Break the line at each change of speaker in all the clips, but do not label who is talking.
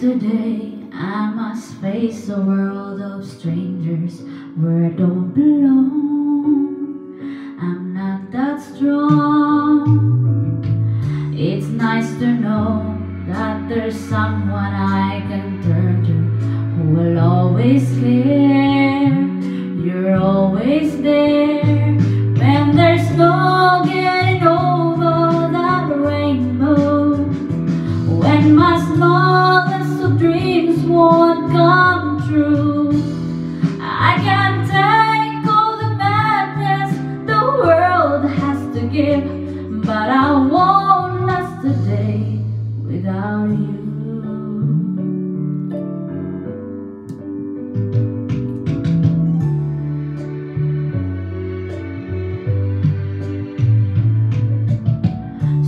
Yesterday I must face a world of strangers where I don't belong. I'm not that strong. It's nice to know that there's someone I can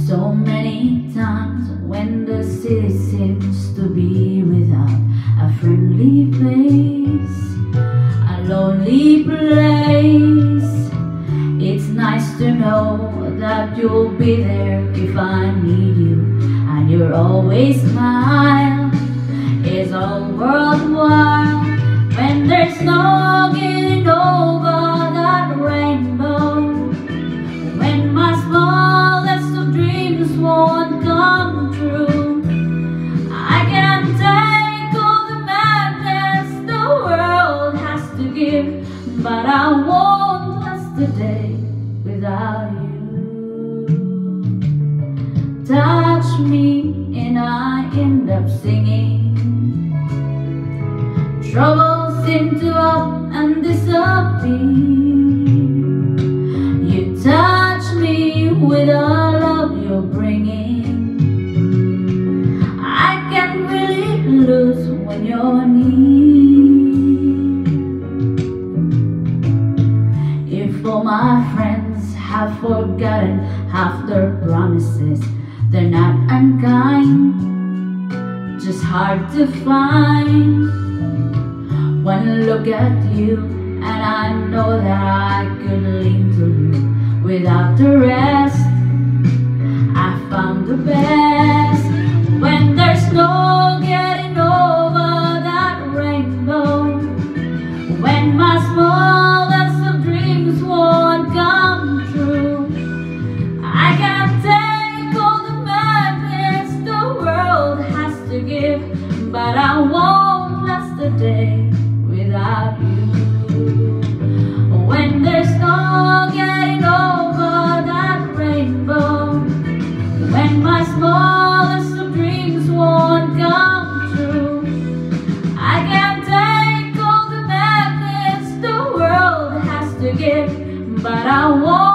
So many times when the city seems to be without a friendly face, a lonely place. It's nice to know that you'll be there if I need you, you're always mine. It's all worthwhile when there's no getting over that rainbow. When my smallest of dreams won't come true, I can take all the madness the world has to give, but I won't last a day without you. Touch me and I end up singing. Troubles seem to up and disappear. You touch me with the love you're bringing. I can really lose when you're near. If all my friends have forgotten half their promises, they're not unkind, just hard to find. One look at you, and I know that I could lean to you without the rest. I found the best but I won't last a day without you. When there's no getting over that rainbow, when my smallest of dreams won't come true, I can't take all the madness the world has to give, but I won't.